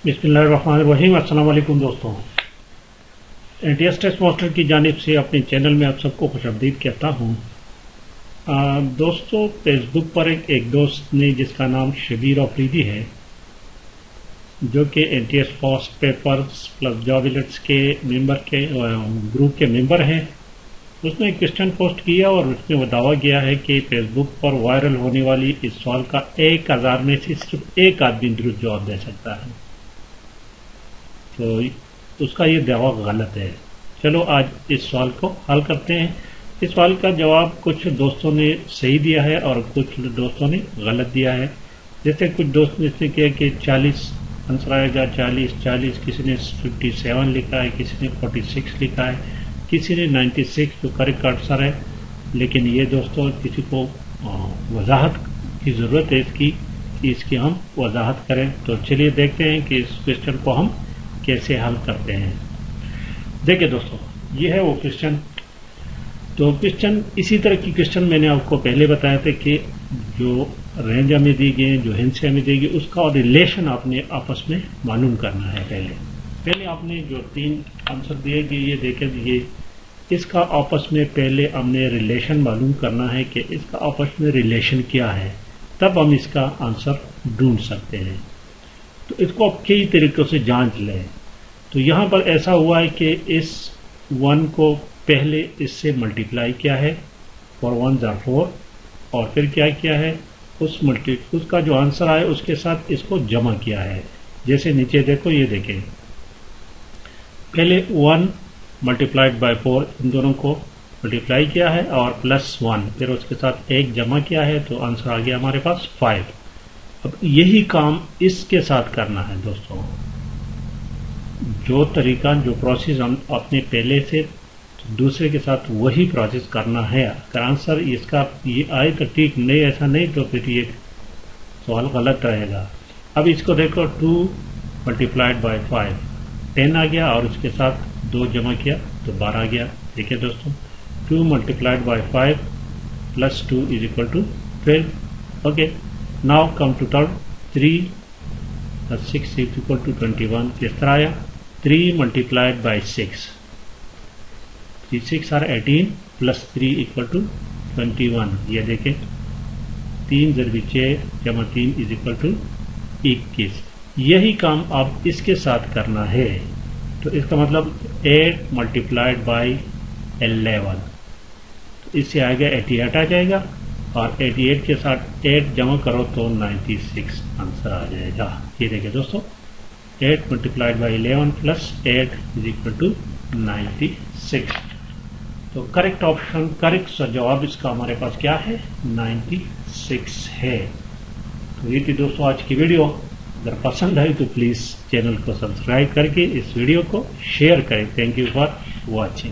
अस्सलाम वालेकुम दोस्तों। एनटीएस टेस्ट मास्टर की जानब से अपने चैनल में आप सबको खुश अब्दीद कहता हूँ। दोस्तों फेसबुक पर एक, एक दोस्त ने जिसका नाम शबीर अफरीदी है जो कि NTS fast papers plus job IELTS के मेंबर के ग्रुप के मेंबर हैं। उसने एक क्वेश्चन पोस्ट किया और उसमें वो दावा किया है कि फेसबुक पर वायरल होने वाली इस सवाल का एक हज़ार में से सिर्फ़ एक आदमी दुरुस्त जवाब दे सकता है। तो उसका ये दावा गलत है। चलो आज इस सवाल को हल करते हैं। इस सवाल का जवाब कुछ दोस्तों ने सही दिया है और कुछ दोस्तों ने गलत दिया है। जैसे कुछ दोस्त ने इसने किया कि 40 आंसर आएगा 40 40 किसी ने 57 लिखा है, किसी ने 46 लिखा है, किसी ने 96 जो करेक्ट आंसर है। लेकिन ये दोस्तों, किसी को वजाहत की ज़रूरत है इसकी, कि इसकी हम वजाहत करें। तो चलिए देखते हैं कि इस क्वेश्चन को हम कैसे हल करते हैं। देखिए दोस्तों ये है वो क्वेश्चन। तो क्वेश्चन, इसी तरह की क्वेश्चन मैंने आपको पहले बताया था कि जो रेंज हमें दी गई, जो हिंस हमें दी गई, उसका रिलेशन आपने आपस में मालूम करना है पहले। पहले आपने जो तीन आंसर दिए गए ये देखे ये इसका आपस में पहले हमने रिलेशन मालूम करना है कि इसका आपस में रिलेशन क्या है। तब हम इसका आंसर ढूंढ सकते हैं। तो इसको आप कई तरीकों से जाँच लें। तो यहाँ पर ऐसा हुआ है कि इस वन को पहले इससे मल्टीप्लाई किया है फॉर वन जार फोर और फिर क्या किया है? उस मल्टी उसका जो आंसर आया, उसके साथ इसको जमा किया है। जैसे नीचे देखो, ये देखें। पहले वन मल्टीप्लाइड बाय फोर इन दोनों को मल्टीप्लाई किया है, और प्लस वन फिर उसके साथ एक जमा किया है तो आंसर आ गया हमारे पास फाइव अब यही काम इसके साथ करना है, दोस्तों। जो तरीका, जो प्रोसेस हम अपने पहले से दूसरे के साथ वही प्रोसेस करना है। अगर आंसर इसका, ये आए तो ठीक, नहीं, ऐसा नहीं तो फिर ये सवाल गलत रहेगा। अब इसको देखो two multiplied by five ten आ गया और उसके साथ दो जमा किया तो बारह आ गया। देखिए दोस्तों two multiplied by five plus two is equal to twelve okay now come to term three plus six is equal to twenty one किस तरह आया? Three multiplied by six three six are eighteen plus three equal to twenty one ये देखें, तीन जरबी छः जमा तीन is equal to इक्कीस. यही काम आप इसके साथ करना है। तो इसका मतलब एट मल्टीप्लाइड बाई एलेवन तो इससे एटी एट आ जाएगा और 88 के साथ 8 जमा करो तो 96 आंसर आ जाएगा। ये देखिए दोस्तों 8 multiplied by eleven plus eight is equal to 96 तो करेक्ट ऑप्शन करेक्ट जवाब इसका हमारे पास क्या है? 96 है। तो ये थी दोस्तों आज की वीडियो। अगर पसंद आई तो प्लीज़ चैनल को सब्सक्राइब करके इस वीडियो को शेयर करें। Thank you for watching